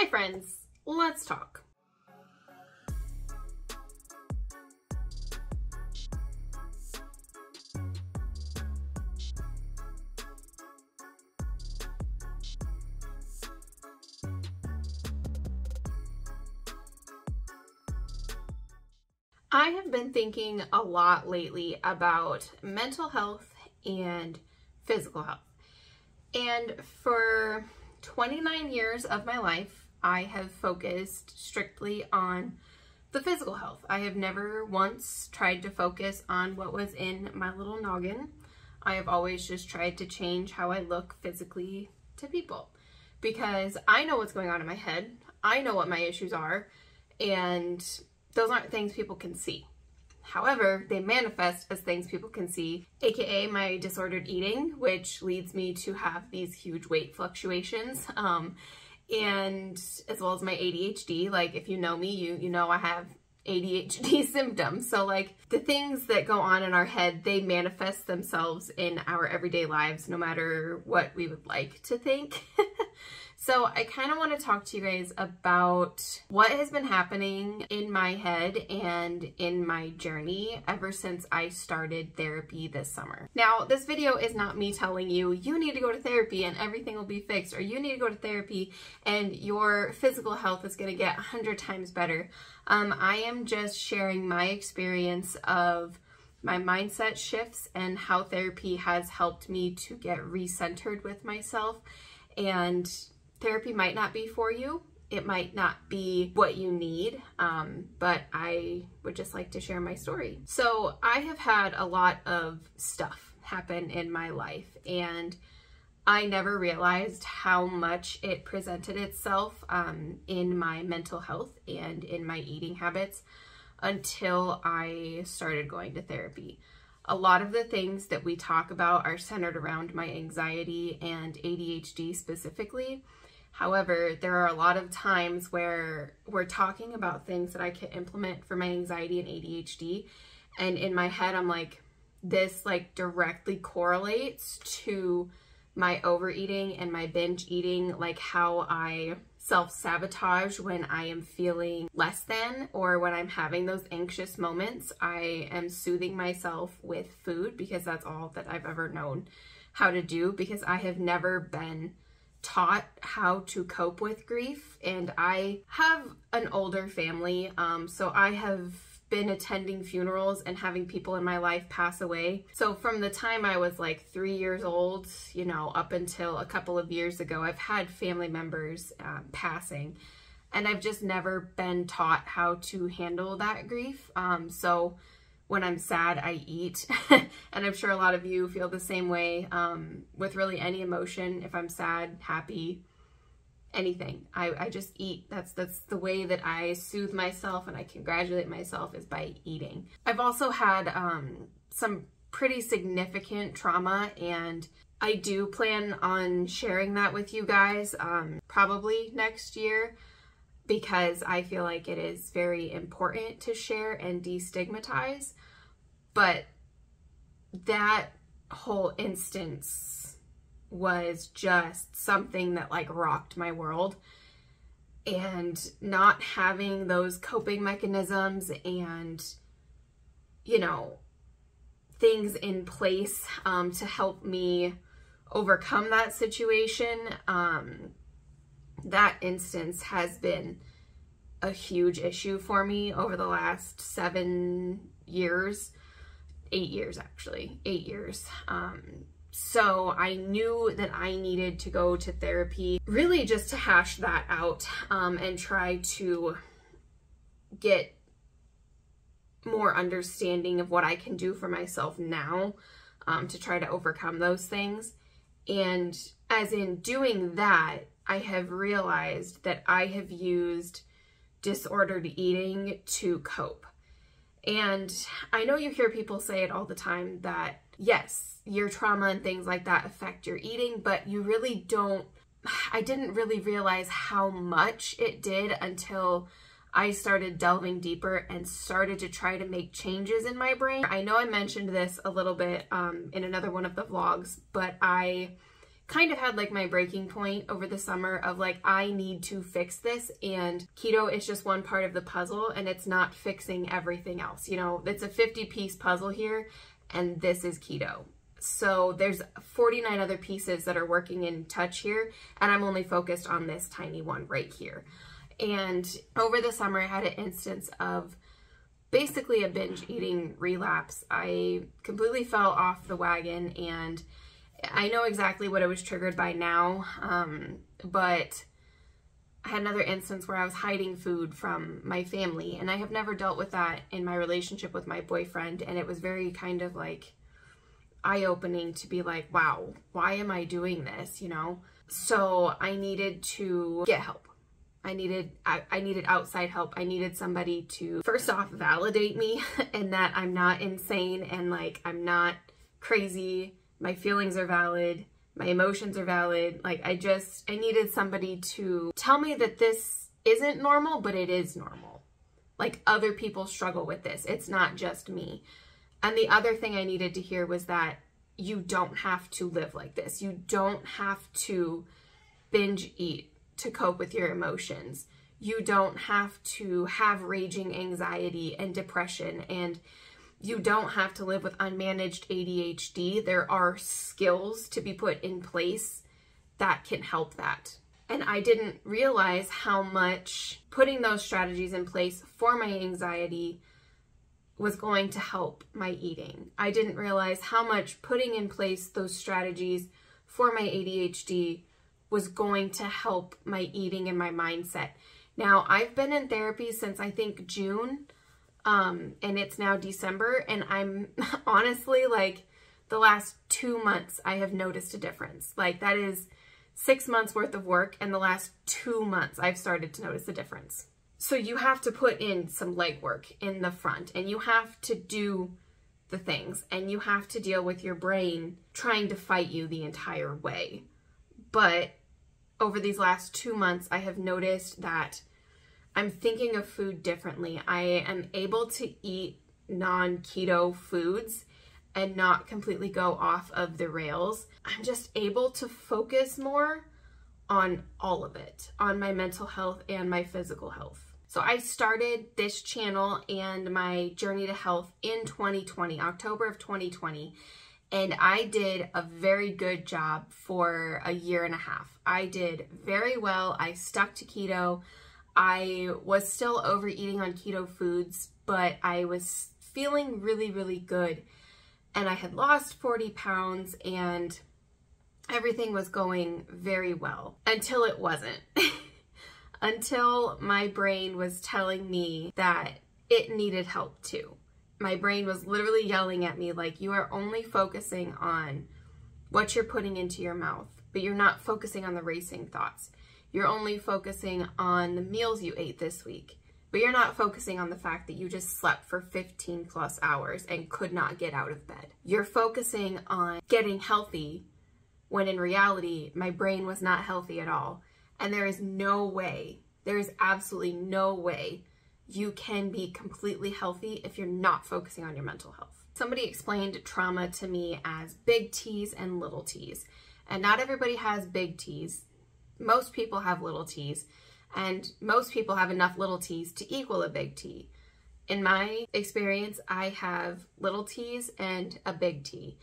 Hi friends, let's talk. I have been thinking a lot lately about mental health and physical health. And for 29 years of my life, I have focused strictly on the physical health. I have never once tried to focus on what was in my little noggin. I have always just tried to change how I look physically to people because I know what's going on in my head. I know what my issues are, and those aren't things people can see. However, they manifest as things people can see, aka my disordered eating, which leads me to have these huge weight fluctuations. Um, and as well as my ADHD, like if you know me, you you know I have ADHD symptoms. So like the things that go on in our head, they manifest themselves in our everyday lives, no matter what we would like to think. So I kind of want to talk to you guys about what has been happening in my head and in my journey ever since I started therapy this summer. Now, this video is not me telling you, you need to go to therapy and everything will be fixed, or you need to go to therapy and your physical health is going to get 100 times better. Um, I am just sharing my experience of my mindset shifts and how therapy has helped me to get recentered with myself and therapy might not be for you. It might not be what you need, um, but I would just like to share my story. So I have had a lot of stuff happen in my life and I never realized how much it presented itself um, in my mental health and in my eating habits until I started going to therapy. A lot of the things that we talk about are centered around my anxiety and ADHD specifically. However, there are a lot of times where we're talking about things that I can implement for my anxiety and ADHD. And in my head, I'm like, this like directly correlates to my overeating and my binge eating, like how I self sabotage when I am feeling less than or when I'm having those anxious moments. I am soothing myself with food because that's all that I've ever known how to do because I have never been taught how to cope with grief and I have an older family um, so I have been attending funerals and having people in my life pass away. So from the time I was like three years old, you know, up until a couple of years ago, I've had family members um, passing and I've just never been taught how to handle that grief. Um, so when I'm sad, I eat. and I'm sure a lot of you feel the same way um, with really any emotion. If I'm sad, happy, anything, I, I just eat. That's, that's the way that I soothe myself and I congratulate myself is by eating. I've also had um, some pretty significant trauma and I do plan on sharing that with you guys um, probably next year because I feel like it is very important to share and destigmatize. But that whole instance was just something that like rocked my world. And not having those coping mechanisms and, you know, things in place um, to help me overcome that situation um, that instance has been a huge issue for me over the last seven years, eight years actually, eight years. Um, so I knew that I needed to go to therapy really just to hash that out um, and try to get more understanding of what I can do for myself now um, to try to overcome those things. And as in doing that, I have realized that I have used disordered eating to cope. And I know you hear people say it all the time that yes, your trauma and things like that affect your eating, but you really don't. I didn't really realize how much it did until I started delving deeper and started to try to make changes in my brain. I know I mentioned this a little bit um, in another one of the vlogs, but I kind of had like my breaking point over the summer of like, I need to fix this. And keto is just one part of the puzzle and it's not fixing everything else. You know, it's a 50 piece puzzle here and this is keto. So there's 49 other pieces that are working in touch here and I'm only focused on this tiny one right here. And over the summer, I had an instance of basically a binge eating relapse. I completely fell off the wagon and I know exactly what I was triggered by now, um, but I had another instance where I was hiding food from my family, and I have never dealt with that in my relationship with my boyfriend, and it was very kind of like eye opening to be like, wow, why am I doing this, you know? So I needed to get help. I needed I, I, needed outside help. I needed somebody to first off validate me and that I'm not insane and like I'm not crazy my feelings are valid, my emotions are valid. Like I just, I needed somebody to tell me that this isn't normal, but it is normal. Like other people struggle with this. It's not just me. And the other thing I needed to hear was that you don't have to live like this. You don't have to binge eat to cope with your emotions. You don't have to have raging anxiety and depression and you don't have to live with unmanaged ADHD. There are skills to be put in place that can help that. And I didn't realize how much putting those strategies in place for my anxiety was going to help my eating. I didn't realize how much putting in place those strategies for my ADHD was going to help my eating and my mindset. Now, I've been in therapy since I think June um, and it's now December and I'm honestly like the last two months I have noticed a difference. Like that is six months worth of work and the last two months I've started to notice a difference. So you have to put in some legwork in the front and you have to do the things and you have to deal with your brain trying to fight you the entire way. But over these last two months, I have noticed that I'm thinking of food differently. I am able to eat non-keto foods and not completely go off of the rails. I'm just able to focus more on all of it, on my mental health and my physical health. So I started this channel and my journey to health in 2020, October of 2020, and I did a very good job for a year and a half. I did very well. I stuck to keto. I was still overeating on keto foods, but I was feeling really, really good. And I had lost 40 pounds and everything was going very well until it wasn't. until my brain was telling me that it needed help too. My brain was literally yelling at me like, you are only focusing on what you're putting into your mouth, but you're not focusing on the racing thoughts. You're only focusing on the meals you ate this week, but you're not focusing on the fact that you just slept for 15 plus hours and could not get out of bed. You're focusing on getting healthy when in reality, my brain was not healthy at all. And there is no way, there is absolutely no way you can be completely healthy if you're not focusing on your mental health. Somebody explained trauma to me as big T's and little t's. And not everybody has big T's most people have little t's and most people have enough little t's to equal a big T. In my experience, I have little t's and a big T.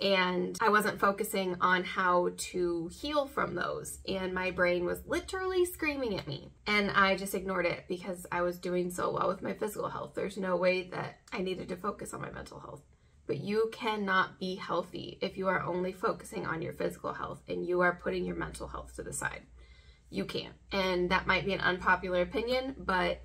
And I wasn't focusing on how to heal from those. And my brain was literally screaming at me. And I just ignored it because I was doing so well with my physical health. There's no way that I needed to focus on my mental health. But you cannot be healthy if you are only focusing on your physical health and you are putting your mental health to the side. You can't. And that might be an unpopular opinion, but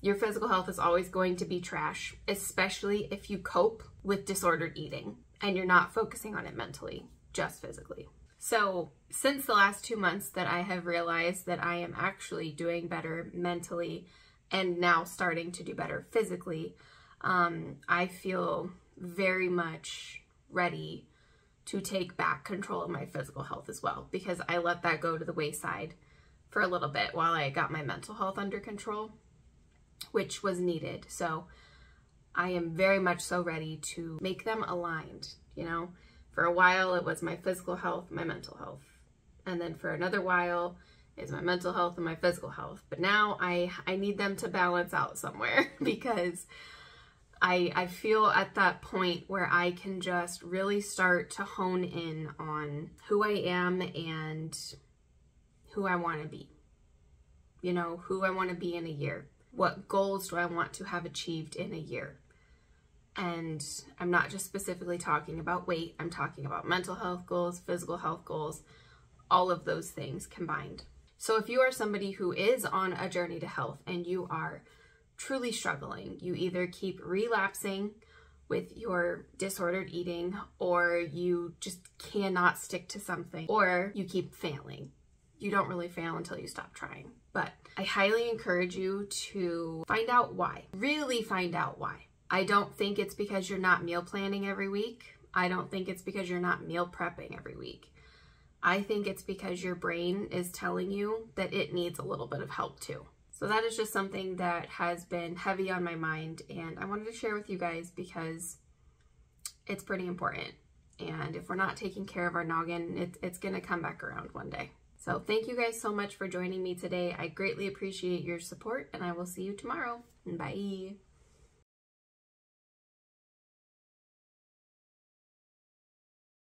your physical health is always going to be trash, especially if you cope with disordered eating and you're not focusing on it mentally, just physically. So, since the last two months that I have realized that I am actually doing better mentally and now starting to do better physically, um, I feel very much ready to take back control of my physical health as well because I let that go to the wayside for a little bit while I got my mental health under control, which was needed. So I am very much so ready to make them aligned, you know, For a while, it was my physical health, my mental health. And then for another while, is my mental health and my physical health. But now I, I need them to balance out somewhere because I, I feel at that point where I can just really start to hone in on who I am and who I want to be. You know, who I want to be in a year. What goals do I want to have achieved in a year? And I'm not just specifically talking about weight, I'm talking about mental health goals, physical health goals, all of those things combined. So if you are somebody who is on a journey to health and you are truly struggling, you either keep relapsing with your disordered eating or you just cannot stick to something or you keep failing. You don't really fail until you stop trying. But I highly encourage you to find out why. Really find out why. I don't think it's because you're not meal planning every week. I don't think it's because you're not meal prepping every week. I think it's because your brain is telling you that it needs a little bit of help too. So that is just something that has been heavy on my mind and I wanted to share with you guys because it's pretty important. And if we're not taking care of our noggin, it, it's going to come back around one day. So thank you guys so much for joining me today. I greatly appreciate your support and I will see you tomorrow. Bye.